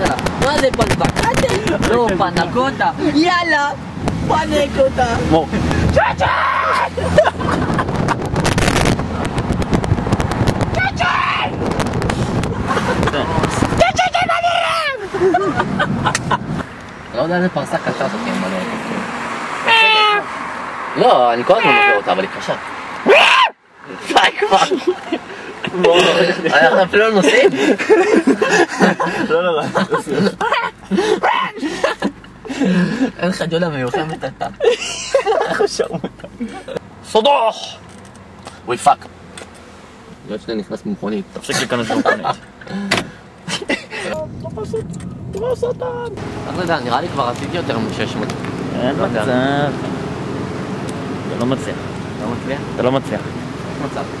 יאללה. מה זה פלפקטה? לא, פנקוטה. יאללה, פנקוטה. מור. לא יודע איזה פרסה קשה זאת כן, לא, אני כל הזמן עובר אותה, אבל היא קשה. די כבר. אנחנו אפילו לא נוסעים. לא נורא. אין לך ג'ולה מיוחדת אתה. סודוך! וואי פאק. להיות שאתה נכנס במכונית. תפסיק להיכנס למכונית. אז לא יודע, נראה לי כבר עשיתי יותר מ-600. אין לא יודע. מצב. אתה לא מצליח. לא מצליח?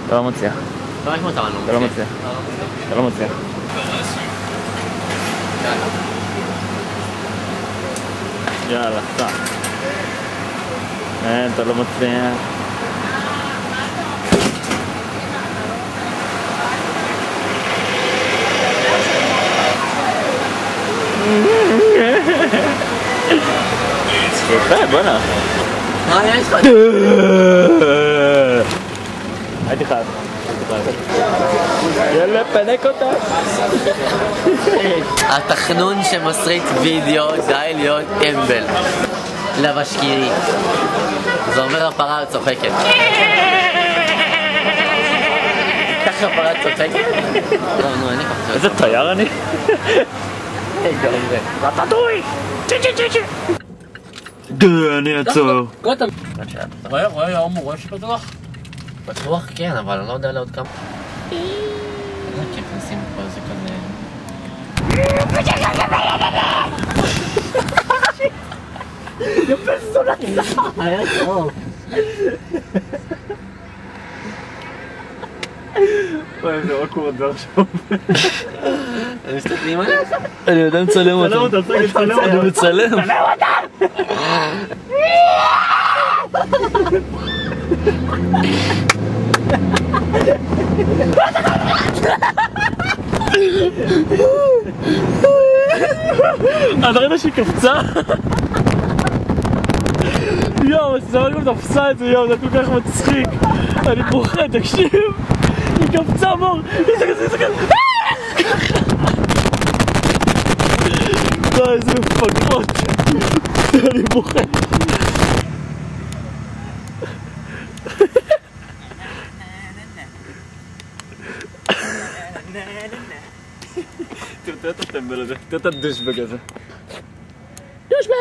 אתה לא מצליח. יש מצב. אתה לא מצליח. לא, יש מצב, אני אתה לא מצליח. אתה לא מצליח. יאללה, סע. אין, אתה לא מצליח. יפה, בואנה. מה יש לך? הייתי חייב. הייתי חייב. יאללה, פנק אותה. התחנון שמסריט וידאו די להיות טמבל. לבשקירי. זה אומר הפרה הצוחקת. ככה הפרה צוחקת? לא, נו, אני ככה איזה תייר אני? רטטוי! דה, אני אעצור. אתה רואה, רואה, ההומו, רואה שפתוח? בטוח כן, אבל אני לא יודע לעוד כמה. איזה כיף נשים פה איזה כזה... היה טוב. וואי, איזה אוקוורד זה עכשיו. הם מסתכלים עליך? אני יודע לצלם אותם. אני מצלם. אתה ראית שהיא קפצה? יואו, הסצנה גם תפסה את זה, יואו, זה כל כך מצחיק. אני בוכה, תקשיב. היא קפצה מור. היא כזה, היא כזה. די, איזה מפגרות. אני בוכה. תראה את הטמבל הזה, תראה את הדושבג הזה. דושבג!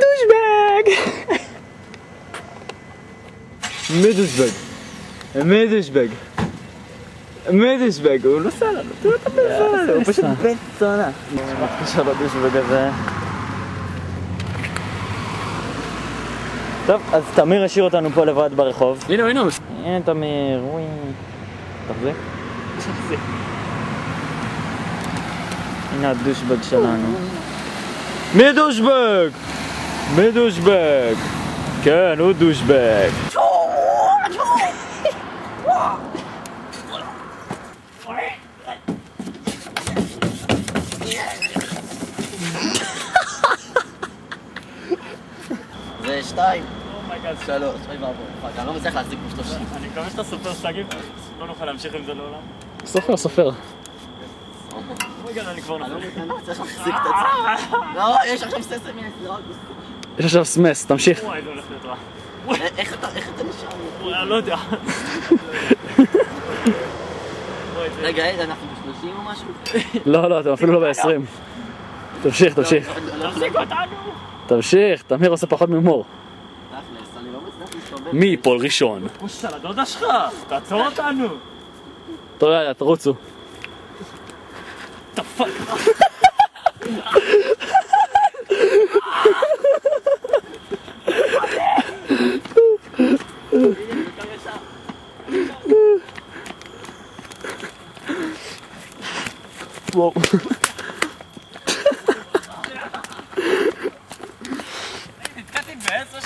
דושבג! מי דושבג? מי דושבג? מי דושבג? הוא נוסע לנו, תראו את הבן זונה הזה, הוא פשוט בן זונה. מה קשר לדושבג הזה? טוב, אז תמיר השאיר אותנו פה לבד ברחוב. הנה, הנה. הנה תמיר, וואי. תחזיק. הנה הדושבג שלנו. מי דושבג? מי דושבג? כן, הוא דושבג. זה שתיים. שלוש. אוי ואבוי. אני לא מצליח להחזיק פה שלושים. אני מקווה שאתה סופר סגים, לא נוכל להמשיך עם זה לעולם. סופר, סופר. רגע, אני כבר אני לא לא מצליח להחזיק את עצמי. לא, יש עכשיו ססמי, זה רק... יש עכשיו סמס, תמשיך. וואי, זה הולך להיות רע. איך אתה נשאר? לא יודע. רגע, אנחנו בשלושים או משהו? לא, לא, אתם אפילו לא ב-20. תמשיך, תמשיך. תפסיק אותנו! תמשיך, תמיר עושה פחות ממור. תכלס, אני לא מצליח להסתובב. מי ייפול ראשון? שלך! תעצור אותנו! טוב, יאללה, תרוצו. What the fuck! וואו. נתקעתי בעץ או